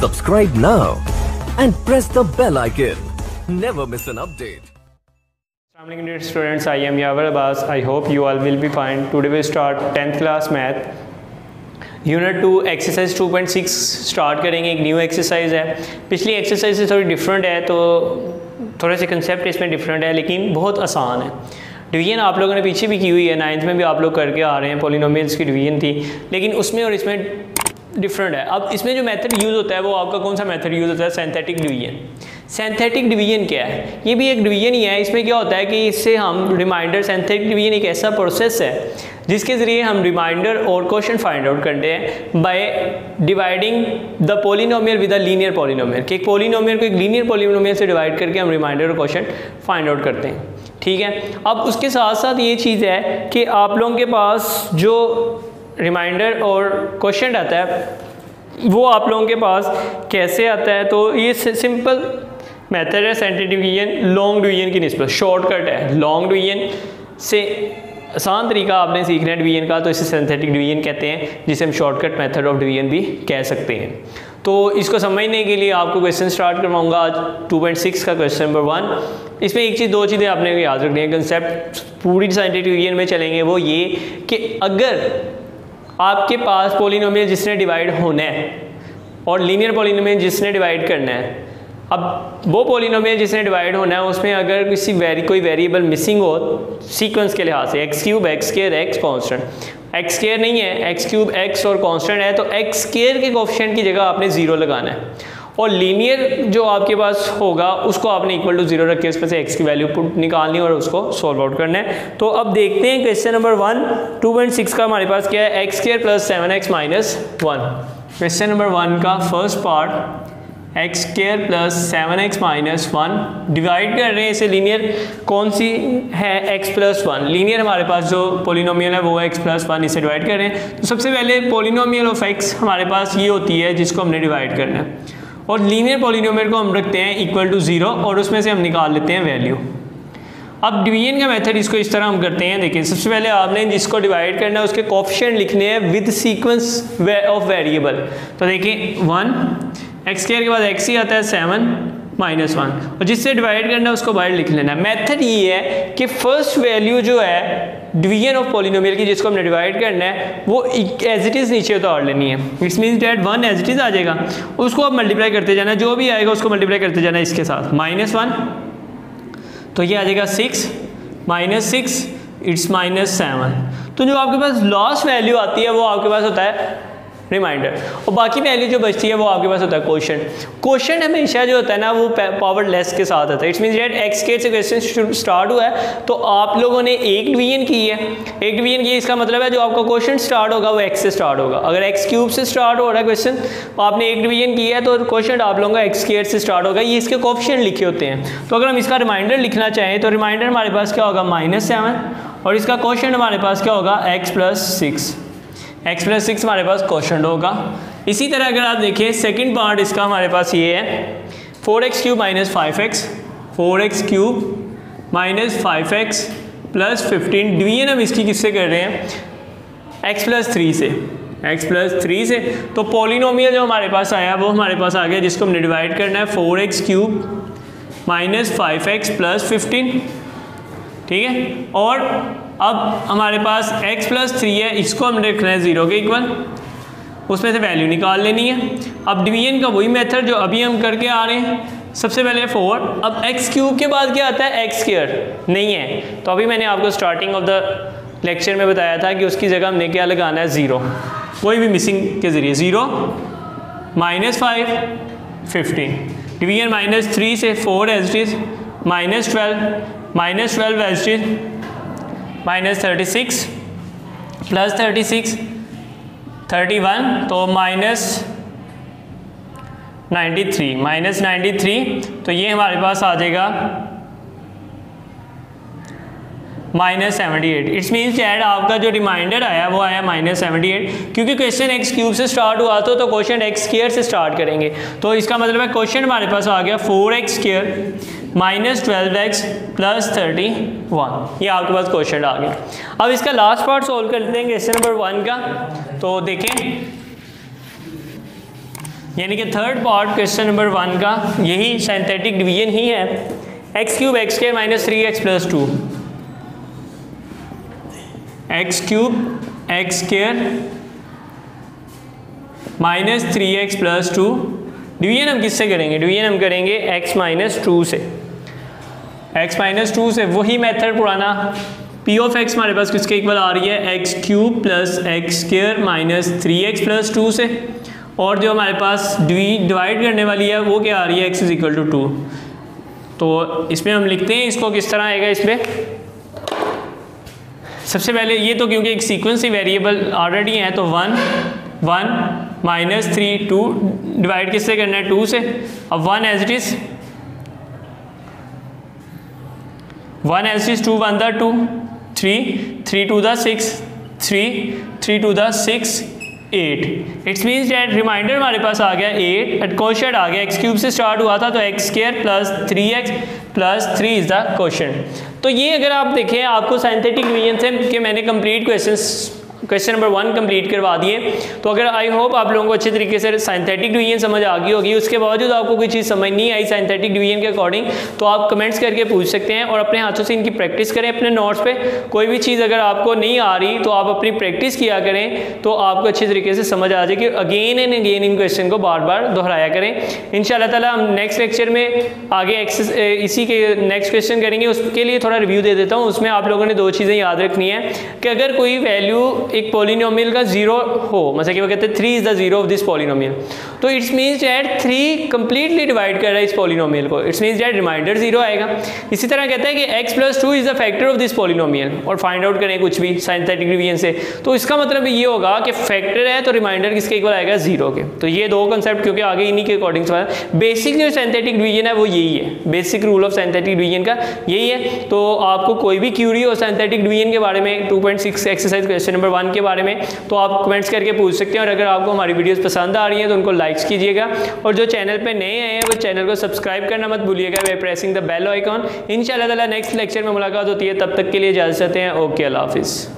subscribe now and press the bell icon. Never miss an update. Assembling dear students. I am yavar abbas. I hope you all will be fine. Today we start 10th unit two exercise 2.6 start करेंगे, एक new exercise है। पिछली exercise से थोड़ी different है तो थोड़े से कंसेप्ट इसमें डिफरेंट है, लेकिन बहुत आसान है। डिवीज़न आप लोगों ने पीछे भी की हुई है नाइन्थ में भी आप लोग करके आ रहे हैं पोलिनोमियल्स की डिवीज़न थी। लेकिन उसमें और इसमें डिफरेंट है। अब इसमें जो मेथड यूज़ होता है, वो आपका कौन सा मेथड यूज़ होता है? सेंथेटिक डिवीज़न सेंथेटिक डिवीज़न क्या है? ये भी एक डिवीज़न ही है। इसमें क्या होता है कि इससे हम रिमाइंडर सेंथेटिक डिवीज़न एक ऐसा प्रोसेस है, जिसके ज़रिए हम रिमाइंडर और क्वेश्चन फाइंड आउट करते हैं by dividing the polynomial with a linear polynomial कि एक पोलिनोमियल को एक लीनियर पोलिनोमियल से डिवाइड करके हम रिमाइंडर और क्वेश्चन फाइंड आउट करते हैं। ठीक है? अब उसके साथ साथ ये चीज़ है कि आप लोगों के पास जो रिमाइंडर और क्वेश्चन आता है, वो आप लोगों के पास कैसे आता है? तो ये सिंपल मेथड है सेंटर डिवीज़न लॉन्ग डिवीज़न की नस्बत शॉर्टकट है। लॉन्ग डिवीज़न से आसान तरीका आपने सीखना है डिवीज़न का तो इसे सिंथेटिक डिवीज़न कहते हैं, जिसे हम शॉर्टकट मेथड ऑफ़ डिवीज़न भी कह सकते हैं। तो इसको समझने के लिए आपको क्वेश्चन स्टार्ट करवाऊँगा आज 2.6 का क्वेश्चन नंबर वन इसमें एक चीज़, दो चीज़ें आपने याद रखनी है कंसेप्ट पूरी साइंटिफिक डिवीज़न में चलेंगे वो ये कि अगर आपके पास पोलिनोमियल जिसने डिवाइड होना है और लीनियर पोलिनोमियल जिसने डिवाइड करना है, अब वो पोलिनोमियल जिसने डिवाइड होना है, उसमें अगर किसी वेरी कोई वेरिएबल मिसिंग हो सीक्वेंस के लिहाज से x cube x square x constant x square नहीं है एक्स क्यूब एक्स और कॉन्स्टेंट है तो एक्स केयर के कोफिशेंट की जगह आपने ज़ीरो लगाना है। और लीनियर जो आपके पास होगा, उसको आपने इक्वल टू ज़ीरो रख के उसमें से एक्स की वैल्यू पुट निकालनी और उसको सॉल्व आउट करना है। तो अब देखते हैं question number one two point six का हमारे पास क्या है? X square plus seven x minus one question number one का first part x square plus seven x minus one divide कर रहे हैं इसे लीनियर कौन सी है एक्स प्लस वन लीनियर हमारे पास जो पोलिनोमियल है, वो है एक्स प्लस वन इसे डिवाइड कर रहे हैं। तो सबसे पहले पोलिनोमियल ऑफ़ एक्स हमारे पास ये होती है, जिसको हमने डिवाइड करना है। और लीनियर पोलिनोमियल को हम रखते हैं इक्वल टू ज़ीरो और उसमें से हम निकाल लेते हैं वैल्यू अब डिवीज़न का मेथड इसको इस तरह हम करते हैं, देखिए, सबसे पहले आपने जिसको डिवाइड करना है, उसके कॉफिशेंट लिखने हैं विद सीक्वेंस ऑफ़ वेरिएबल तो देखिए वन एक्स के बाद एक्स ही आता है सेवन माइनस वन। और जिससे डिवाइड करना है, उसको बाहर लिख लेना है। मेथड ये है कि फ़र्स्ट वैल्यू जो है डिवीज़न ऑफ़ पॉलिनोमियल की जिसको हमने डिवाइड करना है, वो एज इट इज़ नीचे तो उतार लेनी है। It's mean that one as it is आ जाएगा। उसको आप मल्टीप्लाई करते जाना जो भी आएगा, उसको मल्टीप्लाई करते जाना इसके साथ। माइनस वन तो ये आ जाएगा six minus six it's minus seven तो जो आपके पास लास्ट वैल्यू आती है, वो आपके पास होता है रिमाइंडर और बाकी वैल्यू जो बचती है वो आपके पास होता है क्वेश्चन क्वेश्चन हमेशा जो होता है ना, वो पावर लेस के साथ होता है. इट्स मीन डेट एक्स के से क्वेश्चन स्टार्ट हुआ है तो आप लोगों ने एक डिवीज़न की है. एक डिवीज़न की इसका मतलब है जो आपका क्वेश्चन स्टार्ट होगा, वो एक्स से स्टार्ट होगा. अगर एक्स क्यूब से स्टार्ट हो रहा है क्वेश्चन तो आपने एक डिवीज़न किया है तो क्वेश्चन आप लोगों का एक्स केयर से स्टार्ट होगा. ये इसके कॉप्शन लिखे होते हैं. तो अगर हम इसका रिमाइंडर लिखना चाहें तो रिमाइंडर हमारे पास क्या होगा? माइनस सेवन और इसका क्वेश्चन हमारे पास क्या होगा? X plus six x plus six हमारे पास क्वेश्चन होगा। इसी तरह अगर आप देखें सेकंड पार्ट इसका हमारे पास ये है। Four x cube minus five x four x cube minus five x plus fifteen division हम इसकी किससे कर रहे हैं? एक्स प्लस थ्री से। एक्स प्लस थ्री से। तो पोलिनोमियल जो हमारे पास आया, वो हमारे पास आ गया, जिसको हमने डिवाइड करना है four x cube minus five x plus fifteen ठीक है? और अब हमारे पास x प्लस थ्री है, इसको हम हमने रखना है ज़ीरो के इक्वल उसमें से वैल्यू निकाल लेनी है। अब डिवीज़न का वही मेथड जो अभी हम करके आ रहे हैं। सबसे पहले फोर अब एक्स क्यूब के बाद क्या आता है? एक्स स्केयर नहीं है। तो अभी मैंने आपको स्टार्टिंग ऑफ़ द लेक्चर में बताया था कि उसकी जगह हमने क्या लगाना है? ज़ीरो कोई भी मिसिंग के ज़रिए। Zero minus five fifteen division minus three से four h minus twelve minus twelve h minus thirty six plus thirty six thirty one तो minus ninety three minus ninety three तो ये हमारे पास आ जाएगा minus seventy eight it's means that आपका जो रिमाइंडर आया वो आया माइनस सेवेंटी एट क्योंकि क्वेश्चन एक्स क्यूब से स्टार्ट हुआ था तो क्वेश्चन एक्स केयर से स्टार्ट करेंगे. तो इसका मतलब है क्वेश्चन हमारे पास आ गया four x square minus twelve x plus thirty one ये आपके पास क्वेश्चन आ गया. अब इसका लास्ट पार्ट सोल्व कर लेते हैं क्वेश्चन नंबर वन का. तो देखें. यानी कि third part question number one का यही सिंथेटिक डिवीज़न ही है. एक्स क्यूब एक्स के minus three x plus two x cube x square minus three x plus two division हम किससे करेंगे? डिवीज़न हम करेंगे एक्स माइनस टू से। एक्स माइनस टू से वही मेथड पुराना। पी ऑफ़ एक्स हमारे पास किसके इक्वल आ रही है? X cube plus x square minus three x plus two से। और जो हमारे पास डी डिवाइड करने वाली है, वो क्या आ रही है? X is equal to two तो इसमें हम लिखते हैं, इसको किस तरह आएगा इसमें सबसे पहले ये तो क्योंकि एक सीक्वेंस ही वेरिएबल ऑलरेडी है तो one one minus three two divide किससे करना है? टू से। अब one as it is one as is two one the two three three two the six three three two the six eight it's means that remainder हमारे पास आ गया eight eight question आ गया। एक्स क्यूब से start हुआ था तो x square plus three x plus three is the question तो ये अगर आप देखें आपको साइंथेटिक डिवीज़न से कि मैंने complete question question number one complete करवा दिए। तो अगर आई होप आप लोगों को अच्छे तरीके से साइंथेटिक डिवीज़न समझ आ गई होगी, उसके बावजूद आपको कोई चीज़ समझ नहीं आई साइंथेटिक डिवीज़न के अकॉर्डिंग तो आप कमेंट्स करके पूछ सकते हैं और अपने हाथों से इनकी प्रैक्टिस करें अपने नोट्स पे। कोई भी चीज़ अगर आपको नहीं आ रही तो आप अपनी प्रैक्टिस किया करें तो आपको अच्छे तरीके से समझ आ जाए कि अगेन एंड अगेन इन क्वेश्चन को बार बार दोहराया करें। इन ताला हम नेक्स्ट लेक्चर में आगे इसी के नेक्स्ट क्वेश्चन करेंगे। उसके लिए थोड़ा रिव्यू दे देता हूँ। उसमें आप लोगों ने दो चीज़ें याद रखनी है कि अगर कोई वैल्यू एक पोलिनोमियल का ज़ीरो हो मतलब कि वो कहते हैं three is the zero of this polynomial तो it's means that three completely divide कर रहा है इस पोलिनोमियल को. It's means that remainder zero आएगा. इसी तरह कहता है कि x plus two is the factor of this polynomial और फाइंड आउट करें कुछ भी साइंथेटिक डिवीज़न से. तो इसका मतलब ये होगा कि फैक्टर है तो रिमाइंडर किसके इक्वल आएगा? ज़ीरो के. तो ये दो कंसेप्ट क्योंकि आगे इन्हीं के अकॉर्डिंग बेसिक जो साइंथेटिक डिवीज़न है वो यही है. Basic rule of synthetic division का यही है. तो आपको कोई भी क्यूरी हो साइंथेटिक डिवीज़न के बारे में two exercise question number one के बारे में तो आप कमेंट्स करके पूछ सकते हैं और अगर आपको हमारी वीडियोस पसंद आ रही हैं तो उनको लाइक्स कीजिएगा। और जो चैनल पे नए आए हैं, वो चैनल को सब्सक्राइब करना मत भूलिएगा way pressing the bell icon in शाला नेक्स्ट लेक्चर में मुलाकात होती है, तब तक के लिए जा सकते हैं। ओके अल्लाह हाफिज़।